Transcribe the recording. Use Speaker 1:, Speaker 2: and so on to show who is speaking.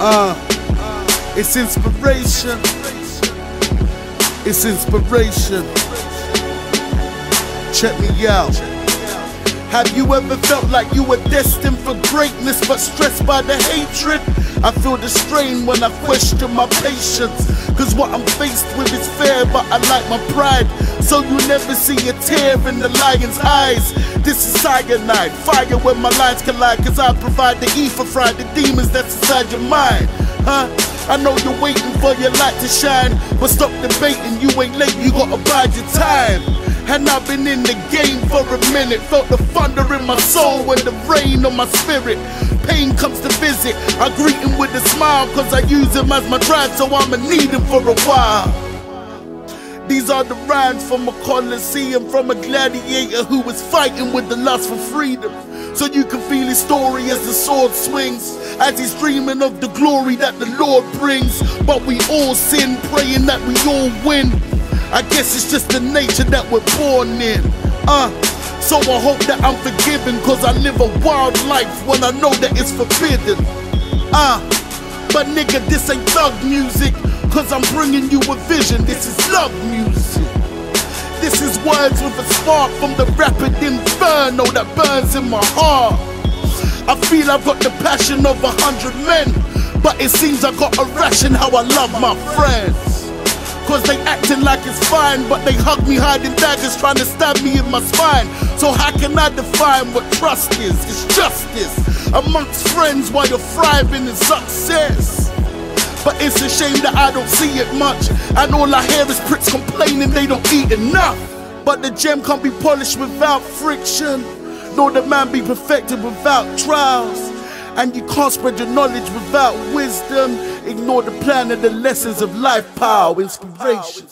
Speaker 1: Uh, it's inspiration. It's inspiration. Check me out. Have you ever felt like you were destined for greatness but stressed by the hatred? I feel the strain when I question my patience. Cause what I'm faced with is fair, but I like my pride. So you never see a tear in the lion's eyes. This is cyanide, fire when my lines collide. Cause I provide the ether fry, the demons that's inside your mind. Huh? I know you're waiting for your light to shine, but stop debating, you ain't late, you gotta bide your time. And I've been in the game for a minute. Felt the thunder in my soul and the rain on my spirit. Pain comes to visit. I greet him with a smile, cause I use him as my drive, so I'ma need him for a while. These are the rhymes from a coliseum, from a gladiator who was fighting with the lust for freedom. So you can feel his story as the sword swings, as he's dreaming of the glory that the Lord brings. But we all sin, praying that we all win. I guess it's just the nature that we're born in. Uh, so I hope that I'm forgiven, cause I live a wild life when I know that it's forbidden. Uh, but nigga, this ain't thug music, cause I'm bringing you a vision. This is love music. This is words with a spark from the rapid inferno that burns in my heart. I feel I've got the passion of a hundred men, but it seems I got a ration how I love my friends. Cause they acting like it's fine, but they hug me hiding daggers trying to stab me in my spine. So how can I define what trust is? It's justice amongst friends while you're thriving in success. But it's a shame that I don't see it much. And all I hear is pricks complaining they don't eat enough. But the gem can't be polished without friction, nor the man be perfected without trials. And you can't spread your knowledge without wisdom. Ignore the plan and the lessons of life, power, inspiration.